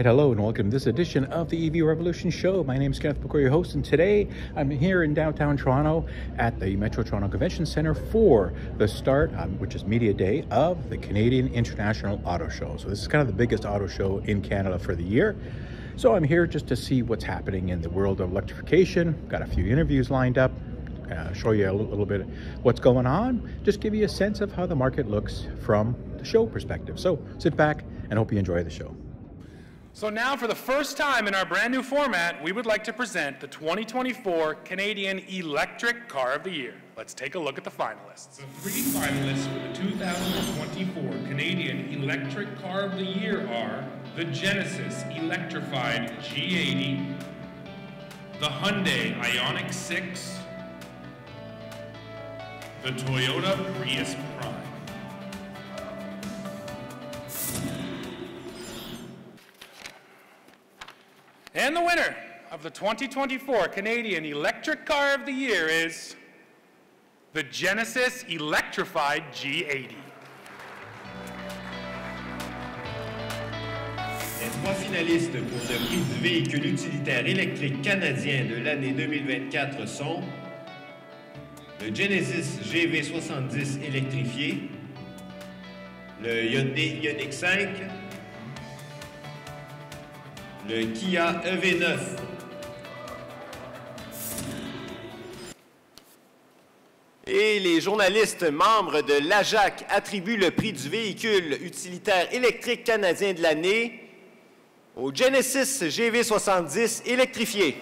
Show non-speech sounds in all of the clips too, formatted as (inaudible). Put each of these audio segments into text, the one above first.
right, hello, and welcome to this edition of the EV Revolution Show. My name is Kenneth McCoy, your host, and today I'm here in downtown Toronto at the Metro Toronto Convention Center for the start, um, which is Media Day, of the Canadian International Auto Show. So, this is kind of the biggest auto show in Canada for the year. So, I'm here just to see what's happening in the world of electrification. Got a few interviews lined up, uh, show you a little bit what's going on, just give you a sense of how the market looks from the show perspective. So, sit back and hope you enjoy the show. So now, for the first time in our brand new format, we would like to present the 2024 Canadian Electric Car of the Year. Let's take a look at the finalists. The three finalists for the 2024 Canadian Electric Car of the Year are the Genesis Electrified G80, the Hyundai Ioniq 6, the Toyota Prius Prime. And the winner of the 2024 Canadian Electric Car of the Year is the Genesis Electrified G80. Les trois finalistes pour le prix du véhicule utilitaire électrique canadien de l'année 2024 sont le Genesis GV70 électrifié, le Hyundai Ioniq 5, le Kia EV9. Et les journalistes membres de l'AJAC attribuent le prix du véhicule utilitaire électrique canadien de l'année au Genesis GV70 électrifié.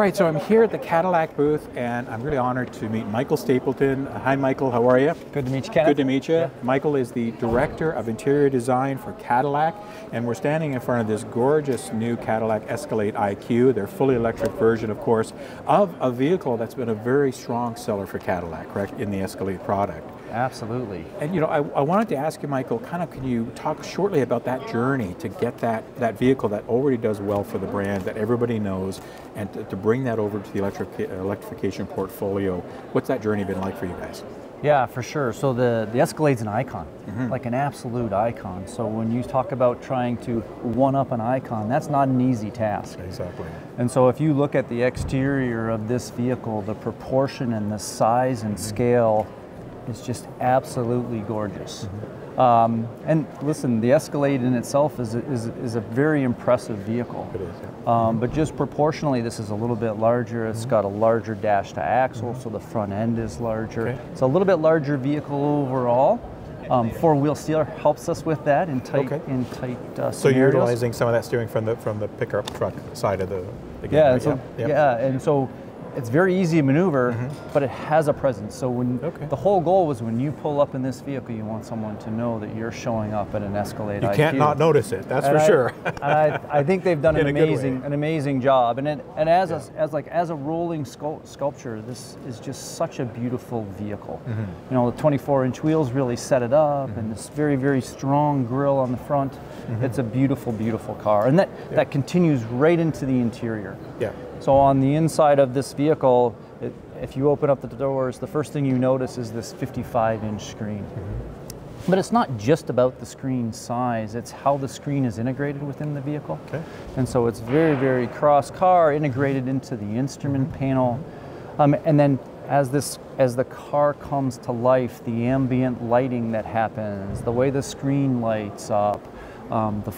All right, so I'm here at the Cadillac booth, and I'm really honored to meet Michael Stapleton. Hi, Michael. How are you? Good to meet you, Kenneth. Good to meet you. Michael is the director of interior design for Cadillac, and we're standing in front of this gorgeous new Cadillac Escalade IQ, their fully electric version, of course, of a vehicle that's been a very strong seller for Cadillac, correct, in the Escalade product. Absolutely. And you know, I, I, wanted to ask you, Michael, kind of, can you talk shortly about that journey to get that that vehicle that already does well for the brand that everybody knows, and to, to bring that over to the electric electrification portfolio? What's that journey been like for you guys? Yeah, for sure. So the, the Escalade's an icon, mm-hmm. like an absolute icon. So when you talk about trying to one up an icon, that's not an easy task. Exactly. And so if you look at the exterior of this vehicle, the proportion and the size and mm-hmm. scale is just absolutely gorgeous. Mm-hmm. Um, and listen, the Escalade in itself is a, is, is a very impressive vehicle. It is, yeah. Um, but just proportionally, this is a little bit larger. It's mm-hmm. got a larger dash to axle, mm-hmm. so the front end is larger. Okay. It's a little bit larger vehicle overall. Um, four-wheel steer helps us with that in tight okay. in tight uh, So you're utilizing some of that steering from the from the pickup truck side of the, the game, yeah, right? so, yeah. yeah, and so it's very easy to maneuver, mm-hmm. but it has a presence. So when okay. the whole goal was when you pull up in this vehicle, you want someone to know that you're showing up at an Escalade. You IQ. can't not notice it. That's and for I, sure. (laughs) I, I, think they've done (laughs) an amazing an amazing job. And it, and as yeah. a, as like as a rolling sculpt, sculpture, this is just such a beautiful vehicle. Mm-hmm. You know, the 24 inch wheels really set it up, mm-hmm. and this very very strong grill on the front. Mm-hmm. It's a beautiful beautiful car, and that yeah. that continues right into the interior. Yeah. So on the inside of this vehicle, it, if you open up the doors, the first thing you notice is this 55 inch screen. Mm-hmm. But it's not just about the screen size, it's how the screen is integrated within the vehicle. Okay. And so it's very, very cross car integrated into the instrument mm-hmm. panel. Um, and then as this as the car comes to life, the ambient lighting that happens, the way the screen lights up, um, the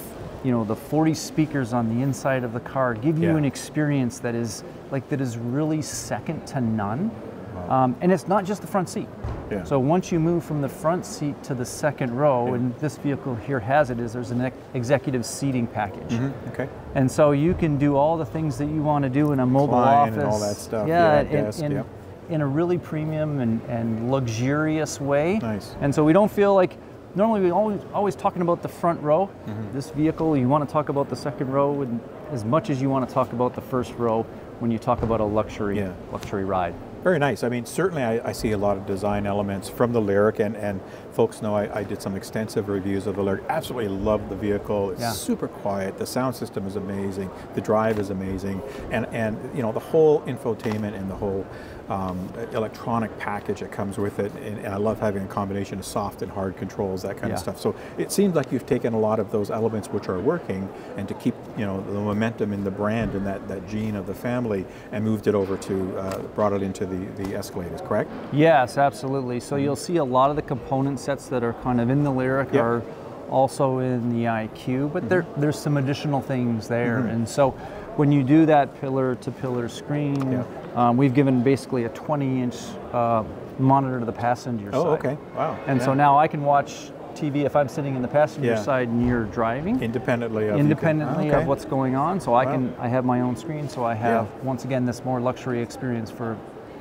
you know the 40 speakers on the inside of the car give you yeah. an experience that is like that is really second to none wow. um, and it's not just the front seat yeah. so once you move from the front seat to the second row yeah. and this vehicle here has it is there's an ex- executive seating package mm-hmm. okay and so you can do all the things that you want to do in a mobile Klein office and all that stuff yeah, in, in, in a really premium and, and luxurious way nice and so we don't feel like normally we always always talking about the front row. Mm-hmm. This vehicle, you want to talk about the second row and as much as you want to talk about the first row when you talk about a luxury yeah. luxury ride. Very nice. I mean, certainly I, I, see a lot of design elements from the Lyriq, and, and folks know I, I did some extensive reviews of the Lyriq. Absolutely love the vehicle. It's yeah. super quiet. The sound system is amazing. The drive is amazing, and and you know the whole infotainment and the whole um, electronic package that comes with it. And, and, I love having a combination of soft and hard controls, that kind yeah. of stuff. So it seems like you've taken a lot of those elements which are working, and to keep you know the momentum in the brand and that that gene of the family, and moved it over to uh, brought it into the, the Escalade, is correct? Yes, absolutely. So mm-hmm. you'll see a lot of the component sets that are kind of in the Lyriq yep. are also in the IQ, but mm-hmm. there, there's some additional things there. Mm-hmm. And so when you do that pillar to pillar screen, yep. um, we've given basically a 20 inch uh, monitor to the passenger oh, side. Oh, okay. Wow. And yeah. so now I can watch TV if I'm sitting in the passenger yeah. side and you're driving. Independently of independently can, okay. of what's going on. So I wow. can I have my own screen, so I have yeah. once again this more luxury experience for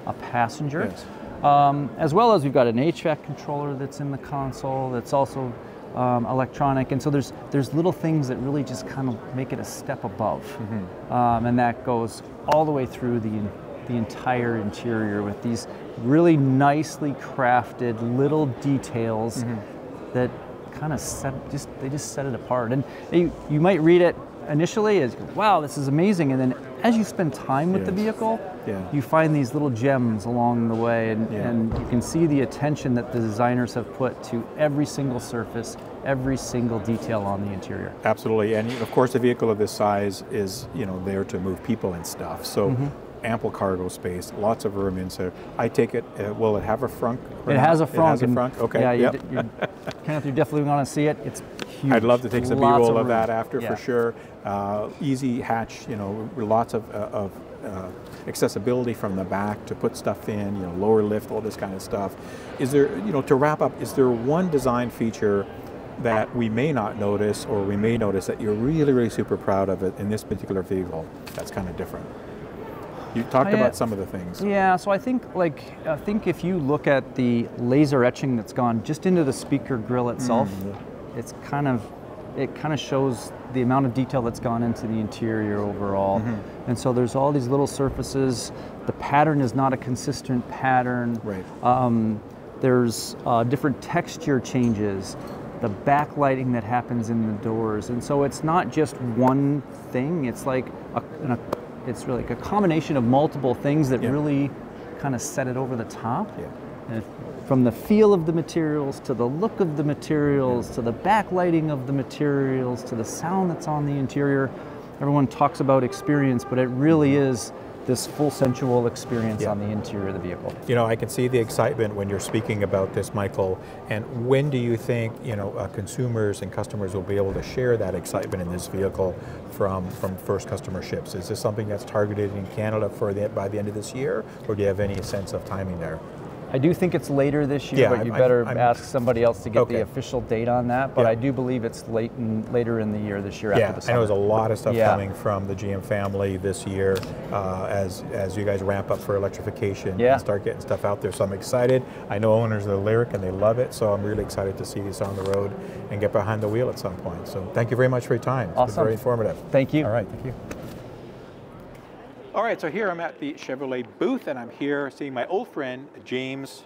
a passenger. Yes. Um, as well as we've got an HVAC controller that's in the console that's also um, electronic, and so there's there's little things that really just kind of make it a step above, mm-hmm. um, and that goes all the way through the the entire interior with these really nicely crafted little details mm-hmm. that kind of set just they just set it apart. And you, you might read it initially as wow this is amazing, and then as you spend time with yes. the vehicle, yeah. you find these little gems along the way, and, yeah. and you can see the attention that the designers have put to every single surface, every single detail on the interior. Absolutely, and of course, a vehicle of this size is you know there to move people and stuff. So. Mm-hmm ample cargo space, lots of room inside. I take it, uh, will it have a frunk? It has a frunk. It has a frunk, okay. Yeah, yep. you, (laughs) Kenneth, you're definitely going to see it. It's huge. I'd love to take some B-roll of, of, that after yeah. for sure. Uh, easy hatch, you know, lots of, uh, of uh, accessibility from the back to put stuff in, you know, lower lift, all this kind of stuff. Is there, you know, to wrap up, is there one design feature that we may not notice or we may notice that you're really, really super proud of it in this particular vehicle that's kind of different? You talked I, about some of the things. Yeah, so I think like I think if you look at the laser etching that's gone just into the speaker grill itself, Mm-hmm. it's kind of it kind of shows the amount of detail that's gone into the interior overall. Mm-hmm. And so there's all these little surfaces. The pattern is not a consistent pattern. Right. Um, there's uh, different texture changes, the backlighting that happens in the doors, and so it's not just one thing. It's like a, an- a it's really like a combination of multiple things that Yeah. really kind of set it over the top. Yeah. And from the feel of the materials to the look of the materials to the backlighting of the materials to the sound that's on the interior, everyone talks about experience, but it really mm-hmm. is this full sensual experience Yeah. on the interior of the vehicle. You know, I can see the excitement when you're speaking about this, Michael. And when do you think you know uh, consumers and customers will be able to share that excitement in this vehicle from from first customer ships? Is this something that's targeted in Canada for the by the end of this year, or do you have any sense of timing there? I do think it's later this year, Yeah, but you I'm- better I'm- ask somebody else to get Okay. the official date on that. But Yeah. I do believe it's late in, later in the year this year Yeah, after the I summer. know there's a lot of stuff Yeah. coming from the GM family this year uh, as as you guys ramp up for electrification Yeah. and start getting stuff out there. So I'm excited. I know owners of the Lyriq and they love it. So I'm really excited to see this on the road and get behind the wheel at some point. So thank you very much for your time. It's been Awesome. very informative. Thank you. All right, thank you. All right, so here I'm at the Chevrolet booth and I'm here seeing my old friend James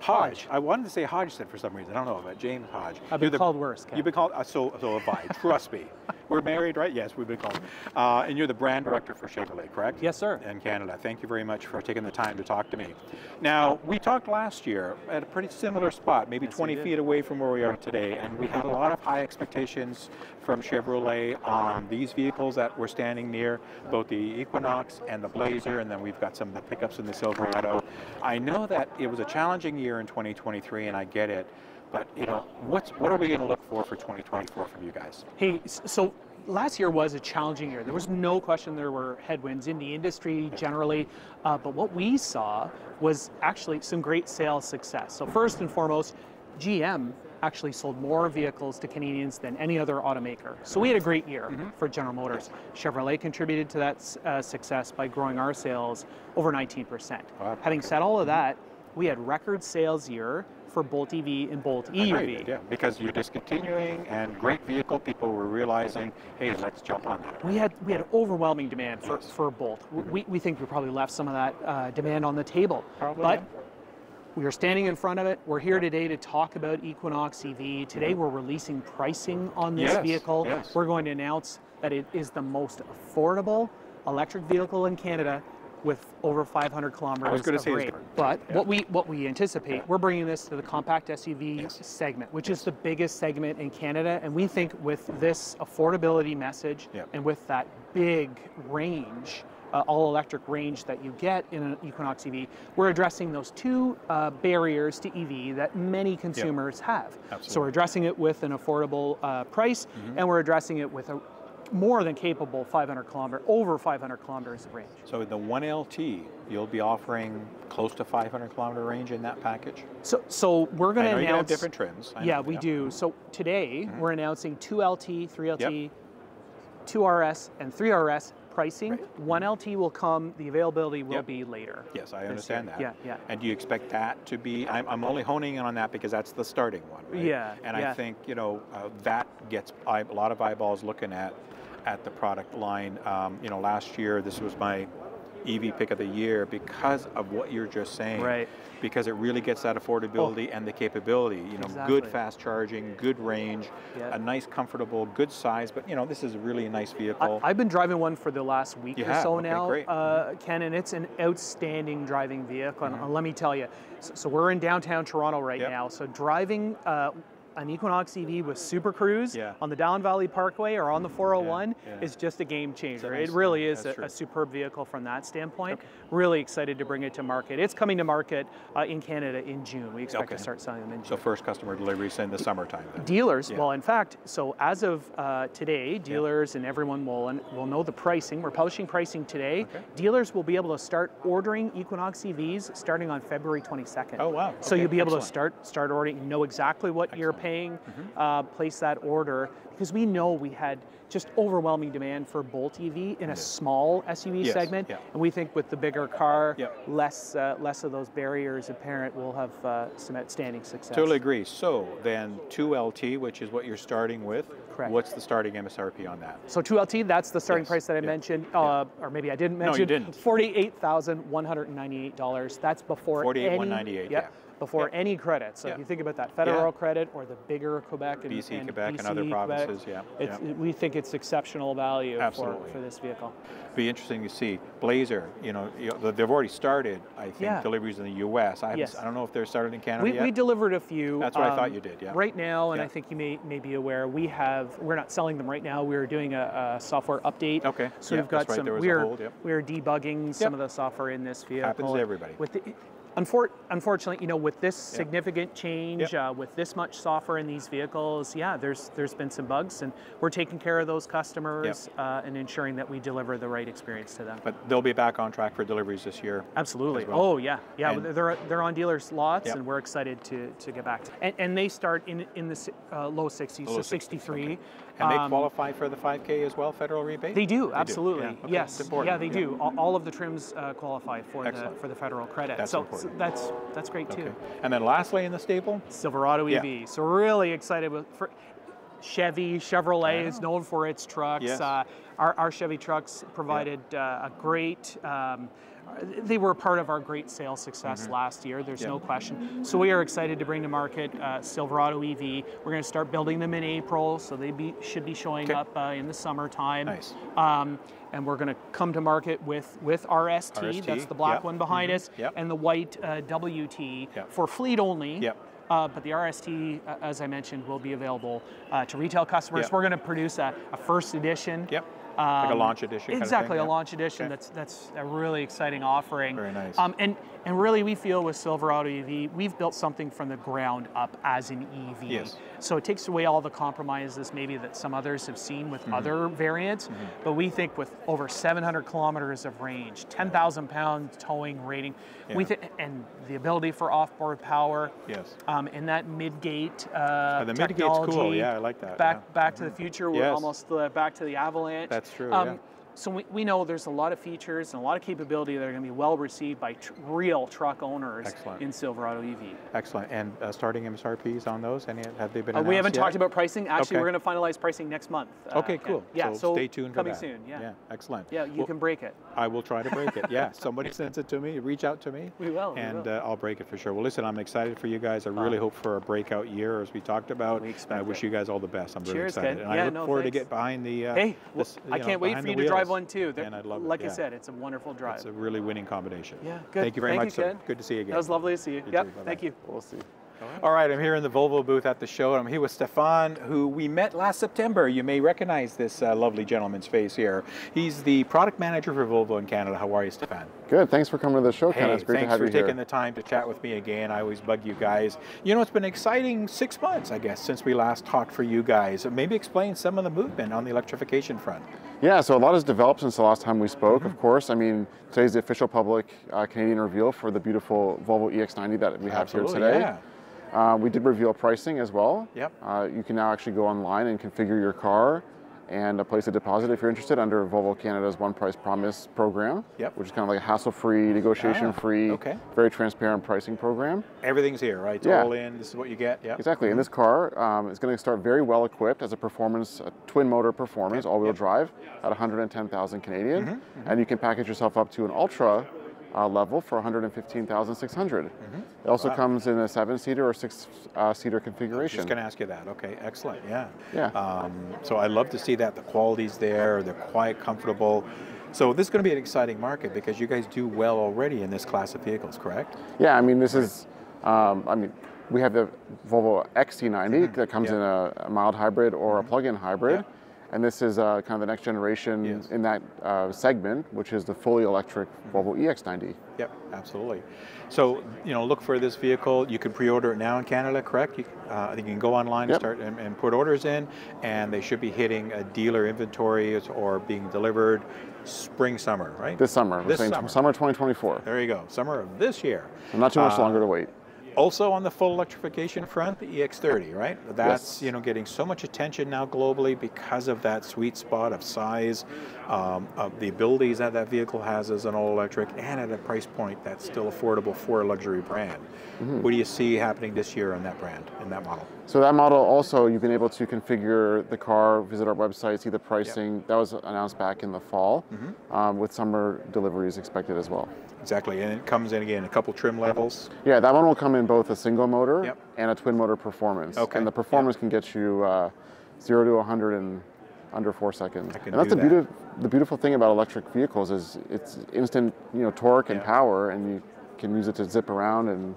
Hodge. I wanted to say Hodgson for some reason. I don't know, but James Hodge. I've been the- called worse, Ken. You've been called, uh, so, so have I. Trust me. (laughs) We're married, right? Yes, we've been called. Uh, and you're the brand director for Chevrolet, correct? Yes, sir. In Canada. Thank you very much for taking the time to talk to me. Now, we talked last year at a pretty similar spot, maybe 20 feet away from where we are today, and we had a lot of high expectations from Chevrolet on these vehicles that we're standing near, both the Equinox and the Blazer, and then we've got some of the pickups in the Silverado. I know that it was a challenging year in 2023, and I get it, but you know, what's what are we going to look for for 2024 from you guys? Hey, so last year was a challenging year. There was no question there were headwinds in the industry generally, uh, but what we saw was actually some great sales success. So first and foremost, GM actually sold more vehicles to Canadians than any other automaker. So we had a great year for General Motors. Chevrolet contributed to that uh, success by growing our sales over 19%. Wow. Having said all of that, we had record sales year for Bolt EV and Bolt EUV. Agreed, yeah, because you're discontinuing and great vehicle, people were realizing, hey, let's jump on that. We had we had overwhelming demand for, Yes. for Bolt. We, we think we probably left some of that uh, demand on the table. Probably, but yeah. we are standing in front of it. We're here today to talk about Equinox EV. Today we're releasing pricing on this Yes, vehicle. yes. We're going to announce that it is the most affordable electric vehicle in Canada with over 500 kilometers gonna of say it's range. But Yeah. what we what we anticipate, we're bringing this to the compact SUV Yes. segment, which is the biggest segment in Canada, and we think with this affordability message Yeah. and with that big range, uh, all electric range that you get in an Equinox EV, we're addressing those two uh, barriers to EV that many consumers have. So Absolutely. Mm-hmm. we're addressing it with an affordable uh, price, and we're addressing it with a more than capable 500 kilometer, over 500 kilometers of range. So the 1LT, you'll be offering close to 500 kilometer range in that package? So, so we're going to know you have announce different trims. I Yeah, know, we yeah. do. So today Mm-hmm. we're announcing two LT, three LT, two RS, and three RS pricing. Right. One LT will come. The availability will Yep. be later. Yes, I understand year. that. Yeah, yeah. And do you expect that to be? I'm, I'm only honing in on that because that's the starting one, right? Yeah, And I think you know uh, that gets a lot of eyeballs looking at at the product line. Um, you know, last year this was my EV pick of the year because of what you're just saying. Right. Because it really gets that affordability and the capability. You know, good fast charging, good range, Yeah. a nice, comfortable, good size. But you know, this is a really a nice vehicle. I, I've been driving one for the last week You or have? so Okay, now, great. uh, Ken, and it's an outstanding driving vehicle. And uh, let me tell you, so, so we're in downtown Toronto right Yep. now. So driving uh, an Equinox EV with Super Cruise Yeah. on the Don Valley Parkway or on the 401 yeah. is just a game changer. nice- it really is a, a superb vehicle from that standpoint. Really excited to bring it to market. It's coming to market uh, in Canada in June. We expect Okay. to start selling them in June so first customer deliveries in the summertime. Then. dealers Yeah. well in fact so as of uh, today dealers and everyone will will know the pricing we're publishing pricing today Okay. dealers will be able to start ordering equinox evs starting on february 22nd Oh, wow. so Okay, you'll be able excellent. to start start ordering you know exactly what Excellent. Paying, uh, place that order because we know we had just overwhelming demand for Bolt EV in a small SUV Yes, segment, yeah. and we think with the bigger car, Yeah. less uh, less of those barriers apparent, we'll have uh, some outstanding success. Totally agree. So then 2LT, which is what you're starting with, Correct. what's the starting MSRP on that? So 2LT, that's the starting Yes, price that I yeah, mentioned, uh, or maybe I didn't mention. No, you didn't. Forty-eight thousand one hundred ninety-eight dollars. That's before any. 48,198, Yep, yeah. Before Yeah. any credit. So Yeah. if you think about that federal Yeah. credit or the bigger Quebec and BC, and Quebec, and BC, other Quebec, provinces, yeah, It's, yeah. We think it's exceptional value for, Absolutely. for this vehicle. Be interesting to see. Blazer, you know, you know, they've already started, I think, deliveries in the U.S. I, Yes. I don't know if they're started in Canada We, yet. we delivered a few. um, That's what I thought you did, yeah. Right now, and. I think you may, may be aware, we have we're not selling them right now. We're doing a, a software update. Okay. So we've got right, some. there was a we're hold, yep. we're debugging some of the software in this vehicle. Happens to everybody. With the, unfortunately, you know, with this significant change, Yep. uh, with this much software in these vehicles, yeah, there's there's been some bugs, and we're taking care of those customers uh, and ensuring that we deliver the right experience to them. but they'll be back on track for deliveries this year. Absolutely. well. Oh yeah, yeah. And- they're they're on dealers' lots, and we're excited to, to get back. To, and, and they start in in the uh, low 60s, Low so 60s, 63. okay. And they Um, qualify for the 5K as well, federal rebate? They do They absolutely. Yeah, okay, Yes. Yeah, they do. All, all of the trims uh, qualify for the for the federal credit. That's so, important. That's that's great too. Okay. And then lastly in the staple, Silverado Yeah. EV. So really excited with for Chevy, Chevrolet is known for its trucks. Yes. Uh, our, our Chevy trucks provided uh, a great. Um, they were a part of our great sales success last year. There's Mm-hmm. No question. So we are excited to bring to market uh, Silverado EV. We're going to start building them in April, so they be, should be showing Okay. up uh, in the summertime. Nice. Um, and we're going to come to market with with RST. RST, That's the black yep. one behind Mhm. us, Yep. and the white uh, WT Yep. for fleet only. Yep. Uh, but the RST, uh, as I mentioned, will be available uh, to retail customers. Yep. We're going to produce a, a first edition. Yep. Like a um, launch edition kind of Exactly, thing, a yeah. launch edition. Okay. That's that's a really exciting offering. Very nice. Um, and and really, we feel with Silverado EV, we've built something from the ground up as an EV. Yes. So it takes away all the compromises maybe that some others have seen with Mm-hmm. other variants. But we think with over 700 kilometers of range, 10,000 pound towing rating, we Yeah. think, and the ability for off-board power. Yes. Um, and that mid-gate uh, the mid-gate's cool. Yeah, I like that, Back yeah. Back to the Future. We're Yes. almost uh, back to the Avalanche. That's true, Um, yeah. So we, we know there's a lot of features and a lot of capability that are going to be well received by tr- real truck owners Excellent. in Silverado EV. Excellent. And uh, starting MSRPs on those, any have they been Uh, we haven't yet? talked about pricing. Actually, Okay. we're going to finalize pricing next month. uh, Okay, cool. Yeah, so, stay tuned for coming soon. Yeah. Yeah, excellent. Yeah, you Well, can break it. I will try to break it. Yeah, (laughs) somebody sends it to me. Reach out to me. We will, we And will. Uh, I'll break it for sure. Well, listen, I'm excited for you guys. I really hope for a breakout year, as we talked about. We and I wish it. you guys all the best. I'm really Cheers, excited, Ken. and Yeah, I look no, forward to get behind the. Uh, Hey, this- I know, can't wait for you to drive wheels. one too. They're- And I'd love it. like I said, it's a wonderful drive. It's a really winning combination. yeah, good. Thank you very Thank much, you, sir. Ken. Good to see you again. That was lovely to see you. You yep, too. Thank you. We'll see. All right, I'm here in the Volvo booth at the show, and I'm here with Stefan, who we met last September. You may recognize this uh, lovely gentleman's face here. He's the product manager for Volvo in Canada. How are you, Stefan? Good. Thanks for coming to the show, Ken. Hey, It's great to thanks have for you taking the time to chat with me again. I always bug you guys. You know, it's been an exciting six months, I guess, since we last talked for you guys. Maybe explain some of the movement on the electrification front. Yeah, so a lot has developed since the last time we spoke, Mm-hmm. of course. I mean, today's the official public uh, Canadian reveal for the beautiful Volvo EX90 that we have Absolutely, here today. yeah. Uh, we did reveal pricing as well. Yep. Uh, you can now actually go online and configure your car and uh, place a deposit if you're interested under Volvo Canada's One Price Promise program, Yep. which is kind of like a hassle-free, negotiation-free, Ah, okay. very transparent pricing program. Everything's here, right? It's Yeah. all in. This is what you get. Yep. Exactly. And this car um, is going to start very well equipped as a performance, a twin motor performance, all-wheel Yep. drive at 110,000 Canadian, Mm-hmm, and you can package yourself up to an ultra uh, level for 115,600. Mm-hmm. It also comes in a seven-seater or six-seater configuration. Just going to ask you that. Okay, excellent. Yeah. Yeah. Um, so I love to see that the quality's there. They're quite comfortable. So this is going to be an exciting market because you guys do well already in this class of vehicles, correct? Yeah, I mean, this is, um, I mean, we have the Volvo XC90 that comes Mm-hmm. Yeah. in a, a mild hybrid or a plug-in hybrid. Yeah. And this is uh, kind of the next generation Yes. in that uh, segment, which is the fully electric Volvo E EX90. Yep, absolutely. So you know, look for this vehicle. You can pre-order it now in Canada, correct? You, uh, I think you can go online and start and, and put orders in, and they should be hitting a dealer inventory or being delivered spring, summer, right? This summer, we're This saying summer. summer 2024. There you go, summer of this year. So not too much Uh, longer to wait. Also on the full electrification front, the EX30, right? That's Yes. you know getting so much attention now globally because of that sweet spot of size, um, of the abilities that that vehicle has as an all-electric, and at a price point that's still affordable for a luxury brand. Mm-hmm. What do you see happening this year on that brand in that model? So that model also, you've been able to configure the car, visit our website, see the pricing. That was announced back in the fall, Mm-hmm. um, with summer deliveries expected as well. Exactly, and it comes in again a couple trim levels. Yeah, that one will come in both a single motor Yep. and a twin motor performance. Okay, And the performance can get you uh, zero to 100 in under four seconds. And that's the, that. beauty, the beautiful thing about electric vehicles is it's instant, you know, torque and Yeah. power, and you can use it to zip around and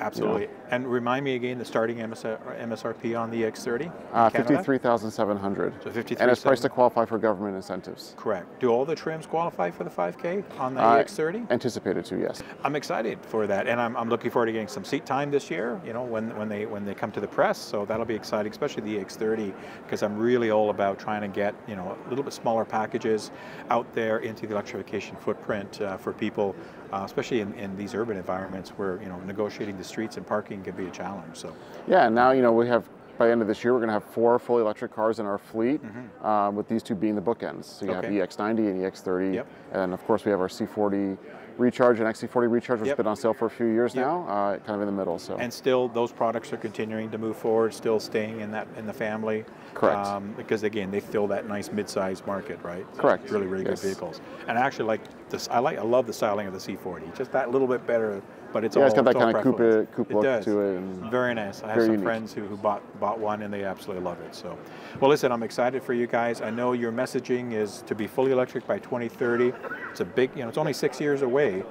Absolutely. And remind me again the starting MSR, MSRP on the EX30? in uh, 53,700. So 53, And it's priced to qualify for government incentives. Correct. Do all the trims qualify for the 5K on the Uh, EX30? Anticipated to, yes. I'm excited for that, and I'm, I'm looking forward to getting some seat time this year. You know, when, when they when they come to the press, so that'll be exciting, especially the X30, because I'm really all about trying to get you know a little bit smaller packages out there into the electrification footprint uh, for people, uh, especially in, in these urban environments where you know negotiating the streets and parking can be a challenge. So Yeah, and now you know we have by the end of this year we're going to have four fully electric cars in our fleet, um, with these two being the bookends. So you. Okay. have EX90 and EX30, Yep. and of course we have our C40 Recharge and XC40 Recharge, which Yep. has been on sale for a few years Yep. now, uh, kind of in the middle. So and still those products are continuing to move forward, still staying in that in the family. Correct. Um, because again, they fill that nice mid-sized market, right? Correct. Really, really Yes. good vehicles. And I actually like this. I like. I love the styling of the C40. Just that little bit better, but it's Yeah, all. it's got that kinda coupe- coupe look does. to it and Very nice. I have some unique. friends who, who bought bought one and they absolutely love it. So, well, listen, I'm excited for you guys. I know your messaging is to be fully electric by 2030. It's a big. You know, it's only six years away.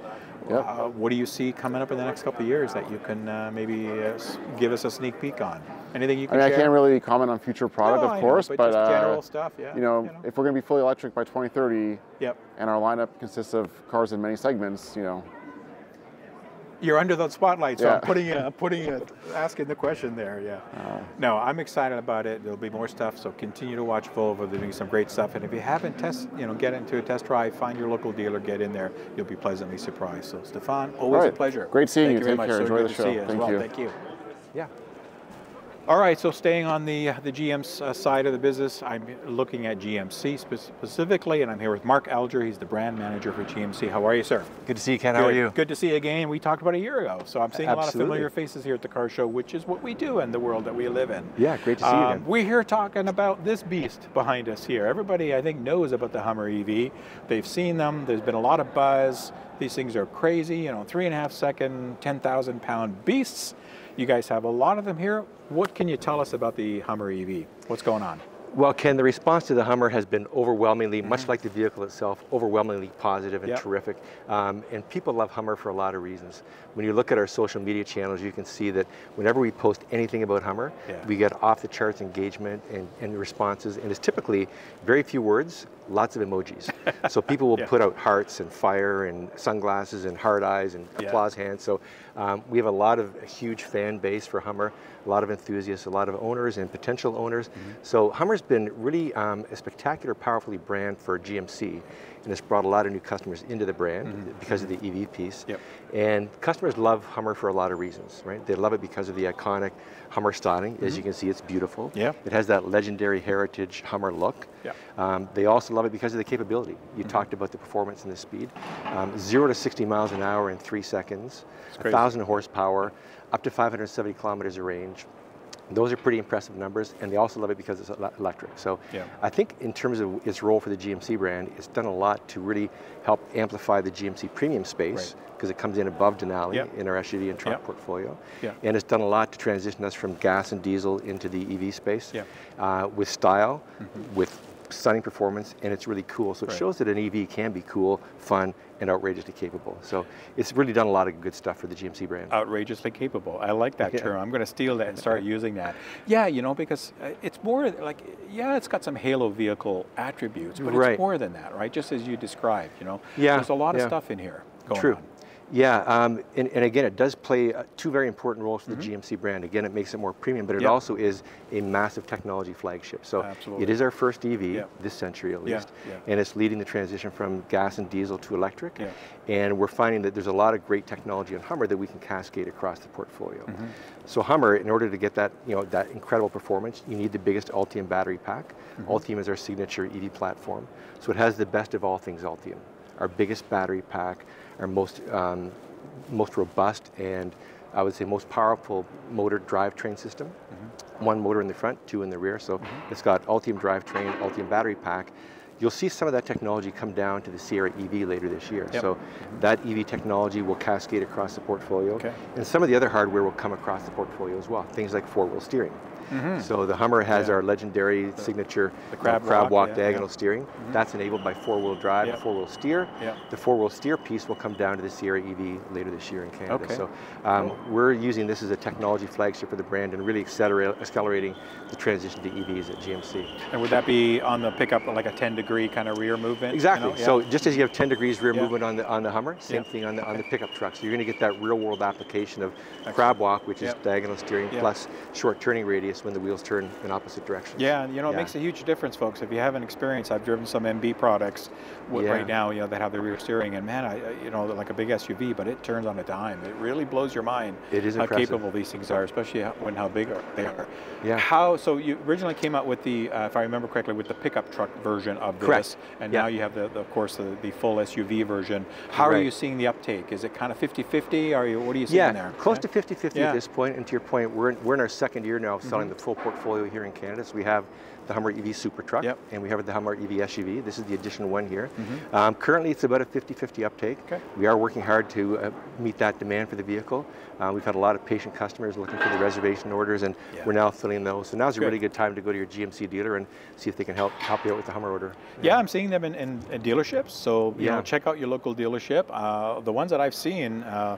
Yep. Uh, what do you see coming up in the next couple of years that you can uh, maybe uh, give us a sneak peek on? Anything you I can mean, I can't really comment on future product, No, I of know, course, but but, just uh, general stuff, yeah, You know, you know. if we're going to be fully electric by 2030, Yep. and our lineup consists of cars in many segments, you know, You're under the spotlight, so Yeah. I'm putting you, I'm (laughs) putting you, asking the question there. Yeah. Uh. no, I'm excited about it. There'll be more stuff, so continue to watch Volvo. They're doing some great stuff, and if you haven't test, you know, get into a test drive, find your local dealer, get in there. You'll be pleasantly surprised. So, Stefan, always a pleasure. Great seeing Thank you. very Take much. care. So Enjoy good the to show. see you as Thank well. you. Thank you. Yeah. All right, so staying on the the GM uh, side of the business, I'm looking at GMC specifically, and I'm here with Mark Alger. He's the brand manager for GMC. How are you, sir? Good to see you, Ken. How are you? Good to see you again. We talked about a year ago, so I'm seeing a lot of familiar faces here at the car show, which is what we do in the world that we live in. Yeah, great to see you Um, again. We're here talking about this beast behind us here. Everybody, I think, knows about the Hummer EV. They've seen them. There's been a lot of buzz. These things are crazy. You know, three and a half second, 10,000 pound beasts. You guys have a lot of them here. What can you tell us about the Hummer EV? What's going on? Well, Ken, the response to the Hummer has been overwhelmingly, much like the vehicle itself, overwhelmingly positive and Yep. terrific. Um, and people love Hummer for a lot of reasons. When you look at our social media channels, you can see that whenever we post anything about Hummer, Yeah. we get off the charts engagement and, and responses. And it's typically very few words, lots of emojis. (laughs) so people will Yeah. put out hearts and fire and sunglasses and hard eyes and Yeah. applause hands. So um, we have a lot of a huge fan base for Hummer, a lot of enthusiasts, a lot of owners and potential owners. Mm-hmm. So Hummer's been really um, a spectacular, powerfully brand for GMC, and it's brought a lot of new customers into the brand because of the EV piece. Mm-hmm. Yep. And customers love Hummer for a lot of reasons, right? They love it because of the iconic Hummer styling. As you can see, it's beautiful. Mm-hmm. Yeah. It has that legendary heritage Hummer look. Yeah. Um, they also love it because of the capability. You Mm-hmm. talked about the performance and the speed. Um, zero to 60 miles an hour in three seconds, 1,000 horsepower, up to 570 kilometers of range. Those are pretty impressive numbers, and they also love it because it's electric. So Yeah. I think in terms of its role for the GMC brand, it's done a lot to really help amplify the GMC premium space Right. because it comes in above Denali Yep. in our SUV and truck Yep. portfolio. Yeah. And it's done a lot to transition us from gas and diesel into the EV space uh, with style, with stunning performance, and it's really cool. So it Right. shows that an EV can be cool, fun, and outrageously capable. So it's really done a lot of good stuff for the GMC brand. outrageously capable. I like that Yeah. term. I'm going to steal that and (laughs) start using that. Yeah, you know, because uh, it's more like, yeah, it's got some halo vehicle attributes, but Right. it's more than that, right? Just as you described, you know. Yeah, There's a lot of yeah. stuff in here going True. on. Yeah, um, and, and, again, it does play uh, two very important roles for the mm -hmm. GMC brand. Again, it makes it more premium, but it also is a massive technology flagship. So Absolutely. it is our first EV this century at least, yeah. and it's leading the transition from gas and diesel to electric. And we're finding that there's a lot of great technology on Hummer that we can cascade across the portfolio. Mm -hmm. So Hummer, in order to get that, you know, that incredible performance, you need the biggest Ultium battery pack. Mm -hmm. Ultium is our signature EV platform. So it has the best of all things Ultium. Our biggest battery pack, our most, um, most robust and I would say most powerful motor drivetrain system. Mm -hmm. One motor in the front, two in the rear. So mm -hmm. it's got Ultium drivetrain, Ultium battery pack. You'll see some of that technology come down to the Sierra EV later this year. Yep. So mm -hmm. that EV technology will cascade across the portfolio. Okay. And some of the other hardware will come across the portfolio as well. Things like four-wheel steering. Mm -hmm. So the Hummer has yeah. our legendary the, signature the crab, uh, crab walk, walk yeah, diagonal yeah. steering. Mm -hmm. That's enabled by four-wheel drive, four-wheel steer. The four-wheel steer piece will come down to the Sierra EV later this year in Canada. Okay. So um, cool. we're using this as a technology flagship for the brand and really accelerating the transition to EVs at GMC. And would that be on the pickup like a 10 degree kind of rear movement? Exactly. You know? So just as you have 10 degrees rear movement on the on the Hummer, same thing on the on the pickup truck. So you're going to get that real world application of Excellent. crab walk, which is diagonal steering plus short turning radius when the wheels turn in opposite directions. Yeah, you know, it yeah. makes a huge difference, folks. If you haven't experienced, I've driven some MB products yeah. right now, you know, that have the rear steering, and man, I, you know, like a big SUV, but it turns on a dime. It really blows your mind. It is how impressive. capable these things are, especially when how big they are. Yeah. How? So you originally came out with the, uh, if I remember correctly, with the pickup truck version of Correct. this, and yeah. now you have the, the of course, the, the, full SUV version. How right. are you seeing the uptake? Is it kind of 50-50? Are you? What are you seeing yeah, there? close to 50-50 at this point. And to your point, we're in, we're in our second year now of selling mm -hmm. The full portfolio here in Canada. So we have the Hummer EV Super Truck, yep. and we have the Hummer EV SUV. This is the addition one here. Mm -hmm. um, currently, it's about a 50-50 uptake. Okay. We are working hard to uh, meet that demand for the vehicle. Uh, we've had a lot of patient customers looking for the reservation orders, and yeah. we're now filling those. So now's a really good time to go to your GMC dealer and see if they can help help you out with the Hummer order. Yeah, yeah I'm seeing them in, in, in, dealerships. So you yeah. know, check out your local dealership. Uh, the ones that I've seen uh,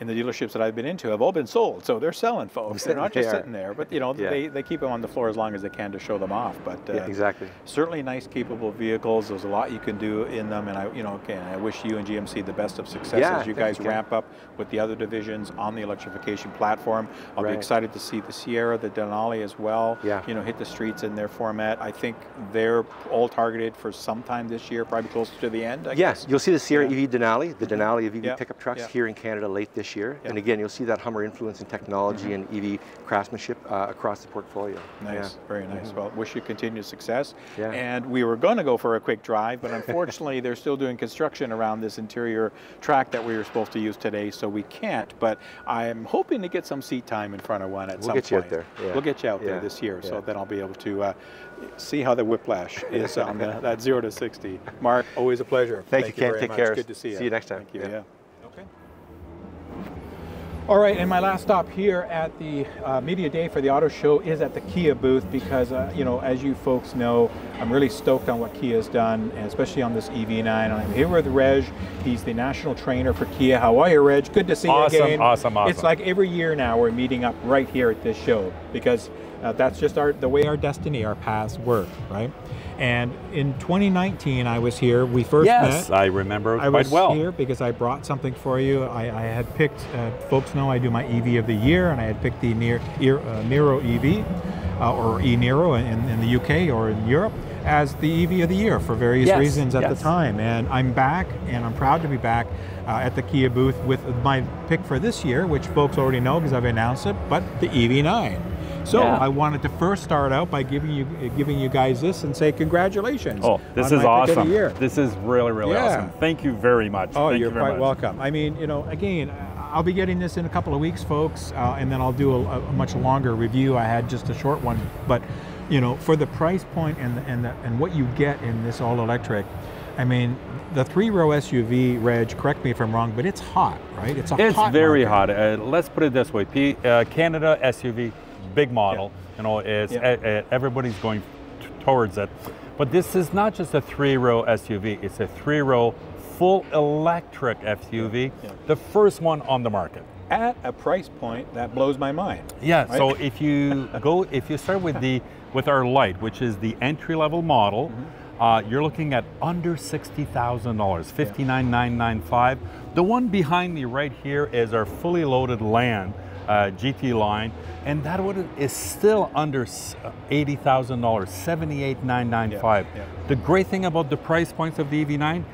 in the dealerships that I've been into have all been sold. So they're selling, folks. They're not just (laughs) they sitting there, but you know, yeah. they, they keep them on the floor as long as they can to show them off. But uh, yeah, exactly. Certainly nice, capable vehicles. There's a lot you can do in them, and I, you know, again, I wish you and GMC the best of success yeah, as you guys you. ramp up with the other divisions on the electrification platform. I'll right. be excited to see the Sierra, the Denali as well. Yeah. You know, hit the streets in their format. I think they're all targeted for sometime this year, probably closer to the end. I yes, guess. you'll see the Sierra EV Denali, the Denali of EV pickup trucks here in Canada late this year, and again, you'll see that Hummer influence in technology mm -hmm. and EV craftsmanship uh, across the portfolio. Nice, yeah. very nice. Mm -hmm. Well, wish you continued success. Yeah. And we were going to go for a quick drive, but unfortunately they're still doing construction around this interior track that we were supposed to use today, so we can't. But I'm hoping to get some seat time in front of one at we'll some point. We'll get. You out there. Yeah. We'll get you out there this year, so then I'll be able to uh, see how the whiplash is on the, that zero to 60. Mark, always a pleasure. Thank, Thank you, Ken. Take much. care. Good to see you. See you next time. Thank you. yeah. All right, and my last stop here at the uh, media day for the auto show is at the Kia booth because, uh, you know, as you folks know, I'm really stoked on what Kia has done, and especially on this EV9. I'm here with Reg. He's the national trainer for Kia. How are you, Reg? Good to see awesome, you again. Awesome, awesome. It's like every year now we're meeting up right here at this show because uh, that's just our the way our destiny, our paths work, right? And in 2019, I was here. We first yes, met. I remember I quite well. I was here because I brought something for you. I, I had picked, uh, folks know I do my EV of the year, and I had picked the Niro, uh, Niro EV, uh, or e-Niro in, in the UK or in Europe, as the EV of the year for various yes, reasons at yes. the time. And I'm back, and I'm proud to be back uh, at the Kia booth with my pick for this year, which folks already know because I've announced it, but the EV9. So yeah. I wanted to first start out by giving you giving you guys this and say congratulations. Oh, this is awesome. This is really really yeah. awesome. Thank you very much. Oh, Thank you're you quite much. welcome. I mean, you know, again, I'll be getting this in a couple of weeks, folks, uh, and then I'll do a, a, much longer review. I had just a short one, but you know, for the price point and and the, and what you get in this all electric. I mean, the three-row SUV, Reg, correct me if I'm wrong, but it's hot, right? It's a it's hot very market. hot. Uh, let's put it this way: P, uh, Canada SUV, big model. Yeah you know, it's yeah. everybody's going towards it. But this is not just a three-row SUV, it's a three-row full electric SUV, yeah. the first one on the market. At a price point that blows my mind. Yeah, right? so if you go, if you start with the with our light, which is the entry-level model, mm -hmm. uh, you're looking at under $60,000, 59995 The one behind me right here is our fully loaded Land uh, GT line, and that one is still under $80,000, 78995 yeah, yeah. The great thing about the price points of the EV9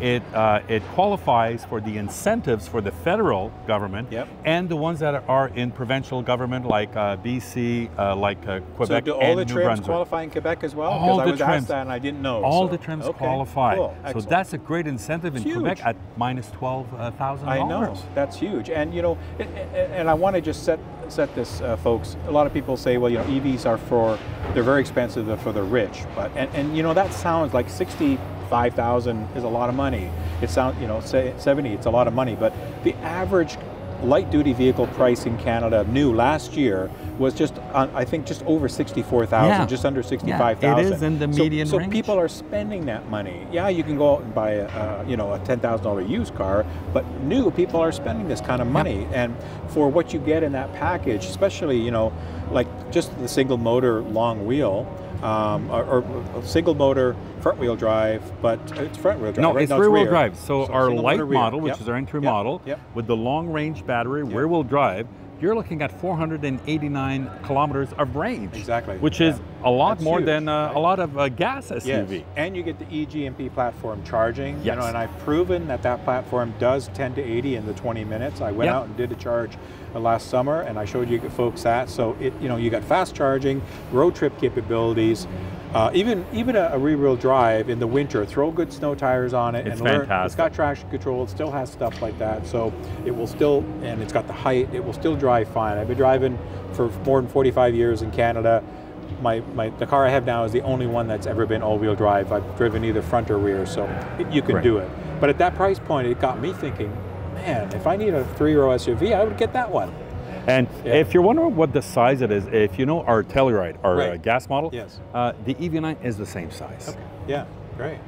it, uh, it qualifies for the incentives for the federal government yep. and the ones that are in provincial government like uh, BC, uh, like uh, Quebec, so do all the trims qualify in Quebec as well? All the I was trims. asked that and I didn't know. All so. the trims okay. qualify. Cool. So that's a great incentive in Quebec at $12,000. I know that's huge, and you know, it, it, and I want to just set set this, uh, folks. A lot of people say, well, you know, EVs are for they're very expensive, they're for the rich, but and, and you know that sounds like sixty 5,000 is a lot of money. It sounds, you know, say 70, it's a lot of money, but the average light duty vehicle price in Canada new last year was just uh, I think just over 64,000 yeah. just under 65,000 yeah, it is in the median so, so range. people are spending that money yeah you can go out and buy a uh, you know a $10,000 used car but new people are spending this kind of money yeah. and for what you get in that package especially you know like just the single motor long wheel um, or, or, single motor front wheel drive, but it's front wheel drive. No, right? it's no, rear wheel drive. So, so our light model, which is our entry yep. model, yep. with the long range battery, rear wheel drive, you're looking at 489 kilometers of range. Exactly. Which yeah. is a lot That's more huge, than uh, right? a lot of uh, gas SUV. Yes. And you get the eGMP platform charging. Yes. You know, and I've proven that that platform does 10 to 80 in the 20 minutes. I went yep. out and did a charge uh, last summer, and I showed you folks that. So it, you know, you got fast charging, road trip capabilities. Uh, even even a, a rear-wheel drive in the winter, throw good snow tires on it it's and learn. Fantastic. It's got traction control. It still has stuff like that, so it will still and it's got the height. It will still drive fine. I've been driving for more than 45 years in Canada. My, my the car I have now is the only one that's ever been all-wheel drive. I've driven either front or rear, so it, you can right. do it. But at that price point, it got me thinking, man, if I need a three-row SUV, I would get that one. And yeah. if you're wondering what the size it is, if you know our Telluride, our right. uh, gas model, yes. Uh, the EV9 is the same size. Okay. Yeah, great.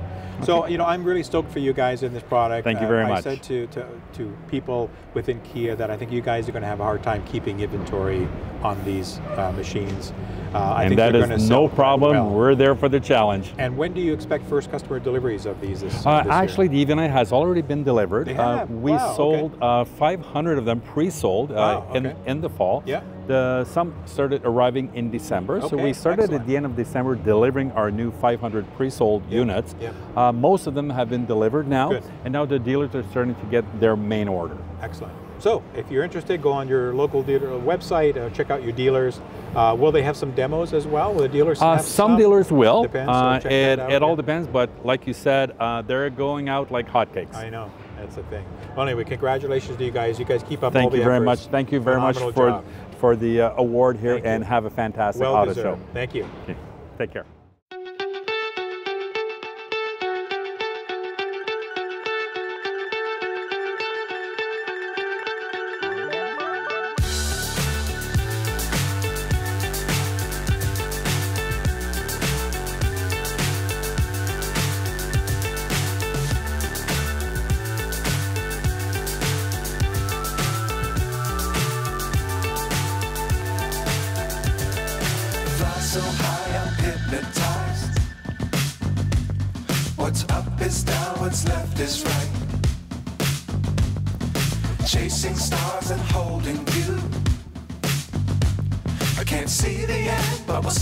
So, you know, I'm really stoked for you guys in this product. Thank you very uh, much. I said to, to, to people within Kia that I think you guys are going to have a hard time keeping inventory on these uh, machines. Uh, I and think that is no problem. Well. We're there for the challenge. And when do you expect first customer deliveries of these? This, uh, this actually, year? the EV9 has already been delivered. They have? we wow, sold okay. 500 of them pre-sold wow, okay. in, in the fall. Yeah. The, some started arriving in December. Okay, so we started excellent. at the end of December delivering our new 500 pre-sold yeah, units. Yeah. Uh, most of them have been delivered now. Good. And now the dealers are starting to get their main order. Excellent. So, if you're interested, go on your local dealer website, uh, check out your dealers. Uh, will they have some demos as well? Will the dealers uh, have some, some? dealers will. Depends. Uh, so it it all depends, but like you said, uh, they're going out like hotcakes. I know. That's the thing. Well, anyway, congratulations to you guys. You guys keep up Thank all the you very efforts. much. Thank you very much for job. for the uh, award here, Thank you. and have a fantastic well auto deserved. show. Thank you. Okay. Take care.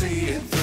See it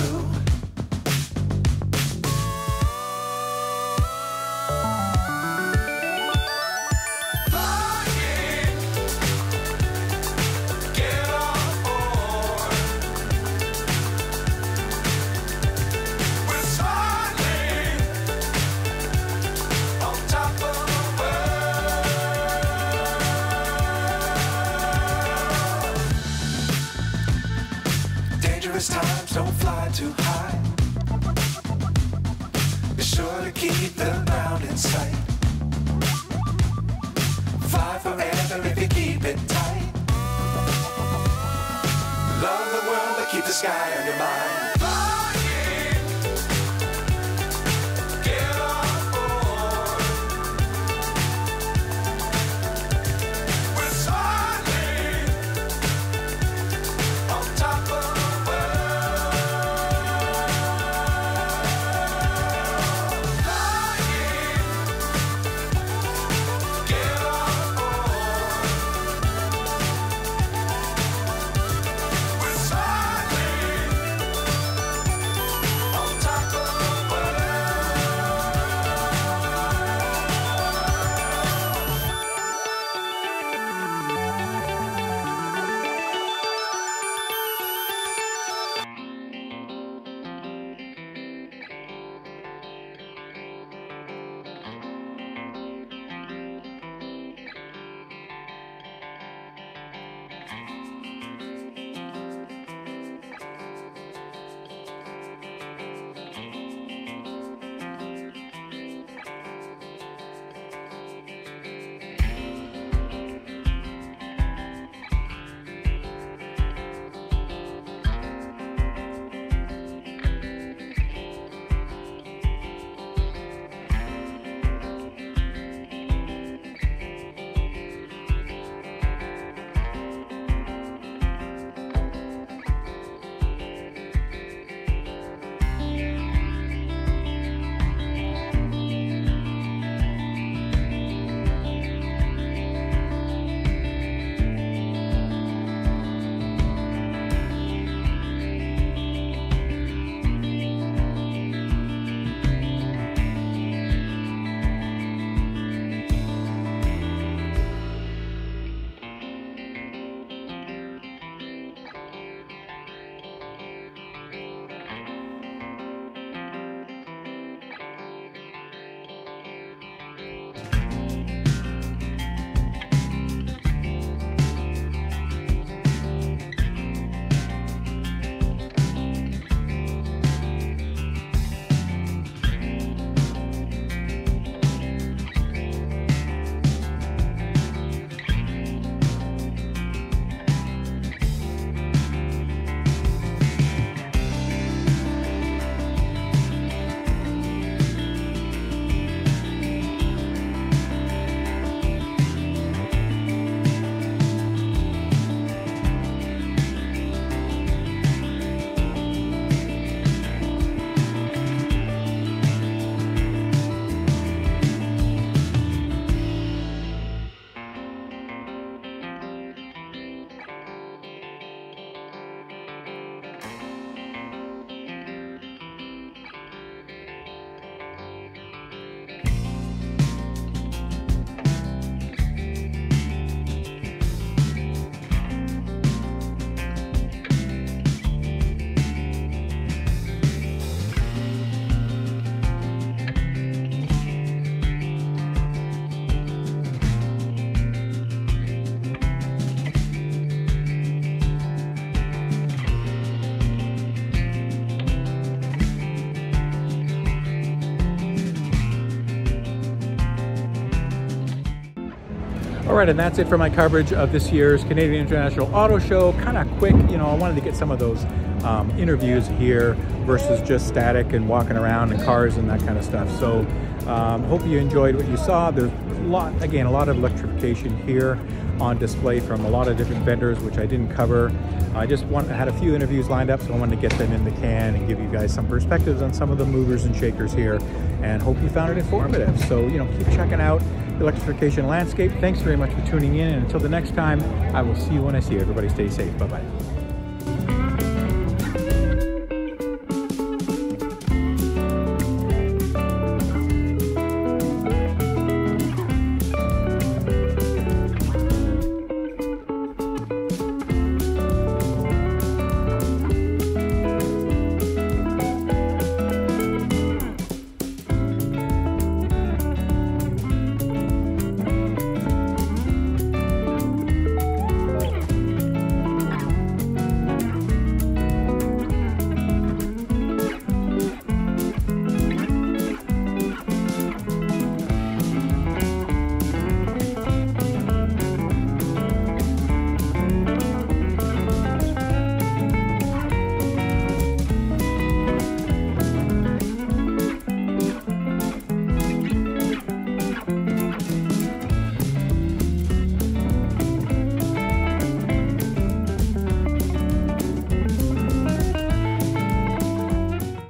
All right, and that's it for my coverage of this year's Canadian International Auto Show. Kind of quick, you know, I wanted to get some of those um, interviews here versus just static and walking around and cars and that kind of stuff. So um, hope you enjoyed what you saw. There's a lot, again, a lot of electrification here on display from a lot of different vendors, which I didn't cover. I just want, had a few interviews lined up, so I wanted to get them in the can and give you guys some perspectives on some of the movers and shakers here, and hope you found it informative. So, you know, keep checking out the electrification landscape. Thanks very much for tuning in. And until the next time, I will see you when I see you. Everybody stay safe. Bye bye.